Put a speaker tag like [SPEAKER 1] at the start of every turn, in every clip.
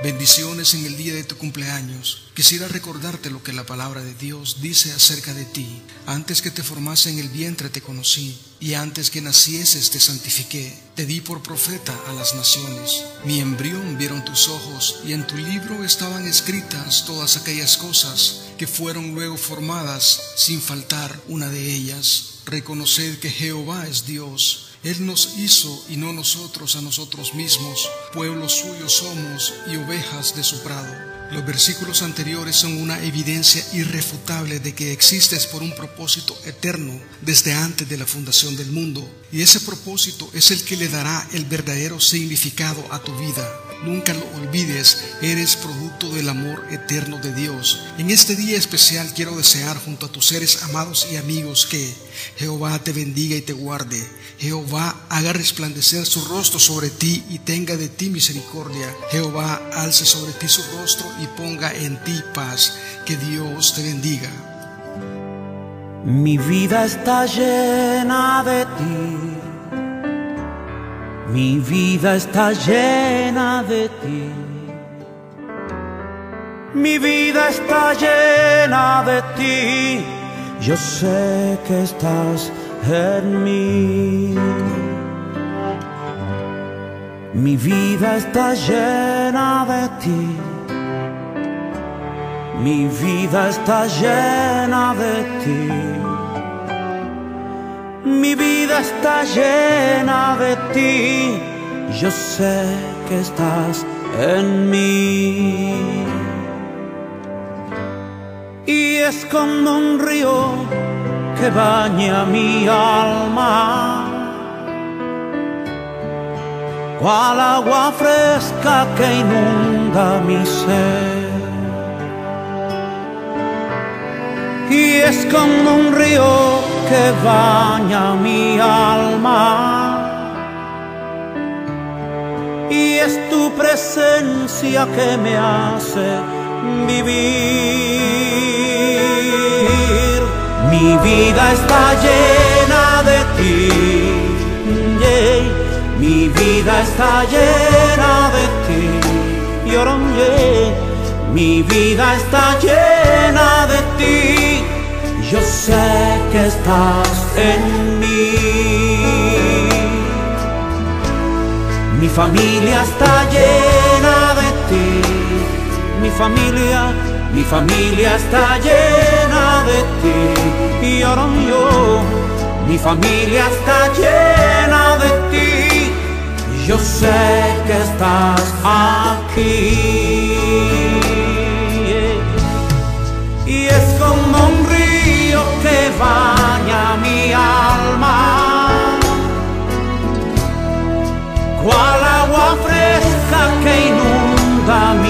[SPEAKER 1] Bendiciones en el día de tu cumpleaños. Quisiera recordarte lo que la palabra de Dios dice acerca de ti. Antes que te formase en el vientre te conocí, y antes que nacieses te santifiqué. Te di por profeta a las naciones. Mi embrión vieron tus ojos, y en tu libro estaban escritas todas aquellas cosas que fueron luego formadas, sin faltar una de ellas. Reconoced que Jehová es Dios él nos hizo y no nosotros a nosotros mismos, pueblo suyo somos y ovejas de su prado. Los versículos anteriores son una evidencia irrefutable de que existes por un propósito eterno desde antes de la fundación del mundo. Y ese propósito es el que le dará el verdadero significado a tu vida. Nunca lo olvides, eres producto del amor eterno de Dios. En este día especial quiero desear junto a tus seres amados y amigos que Jehová te bendiga y te guarde. Jehová haga resplandecer su rostro sobre ti y tenga de ti misericordia. Jehová alce sobre ti su rostro y ponga en ti paz. Que Dios te bendiga.
[SPEAKER 2] Mi vida está llena de ti. Mi vida está llena Mi vida está llena de ti. Yo sé que estás en mí. Mi vida está llena de ti. Mi vida está llena de ti. Mi vida está llena de ti, yo sé que estás en mí. Y es como un río que baña mi alma, cual agua fresca que inunda mi ser. Y es como un río que baña mi alma. Y es tu presencia que me hace vivir. Mi vida está llena de ti. Mi vida está llena de ti. Mi vida está llena de ti yo sé que estás en mí. Mi familia está llena de ti. Mi familia, mi familia está llena de ti. Y ahora yo, mi familia está llena de ti. Yo sé que estás aquí.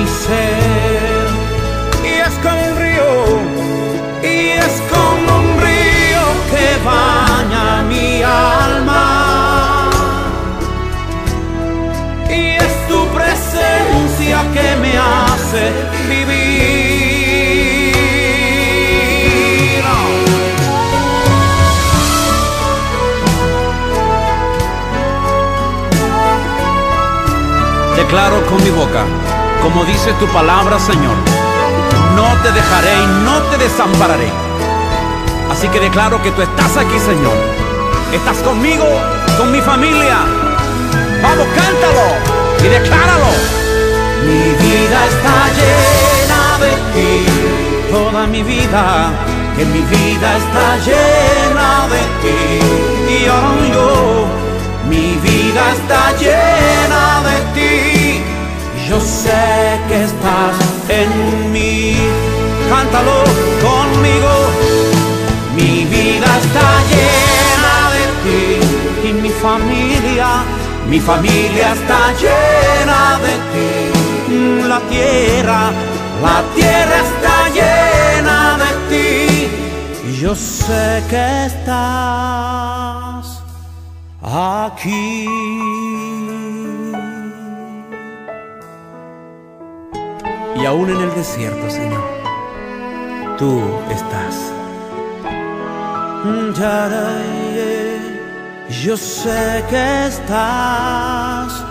[SPEAKER 2] Y es como un río, y es como un río que baña mi alma. Y es tu presencia que me hace vivir.
[SPEAKER 3] declaro con mi boca, como dice tu palabra, Señor, no te dejaré y no te desampararé. Así que declaro que tú estás aquí, Señor. Estás conmigo, con mi familia. Vamos, cántalo y decláralo.
[SPEAKER 2] Mi vida está llena de ti, toda mi vida, que mi vida está llena de ti. Y ahora yo, mi vida está llena yo sé que estás en mí. Cántalo conmigo. Mi vida está llena de ti y mi familia, mi familia está llena de ti. La tierra, la tierra está llena de ti. Yo sé que estás aquí.
[SPEAKER 3] Aún en el desierto, Señor, tú estás.
[SPEAKER 2] Yo sé que estás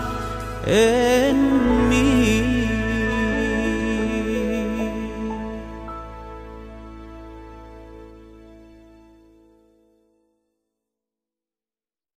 [SPEAKER 2] en